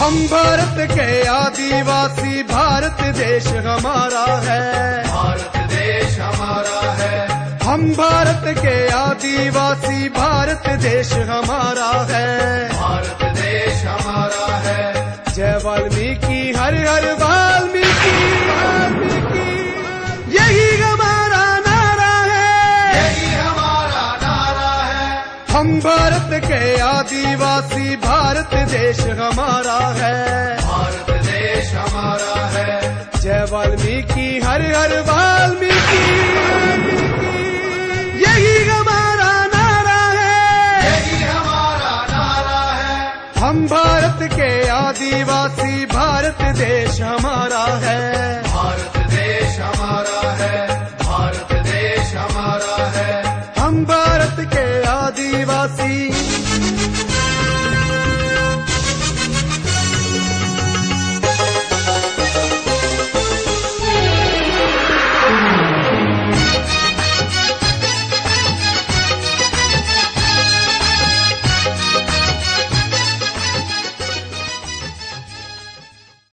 हम भारत के आदिवासी भारत देश हमारा है। भारत देश हमारा है। हम भारत के आदिवासी भारत देश हमारा है। भारत देश हमारा है। जय वाल्मीकि हर हर वाल्मीकि वाल्मीकि। यही हमारा नारा है। यही हमारा नारा है। हम भारत के आदिवासी भारत देश हमारा है। वाल्मीकि हर हर वाल्मीकि। यही हमारा नारा है। यही हमारा नारा है। हम भारत के आदिवासी भारत देश हमारा है। भारत देश हमारा है। भारत देश हमारा है। हम भारत के आदिवासी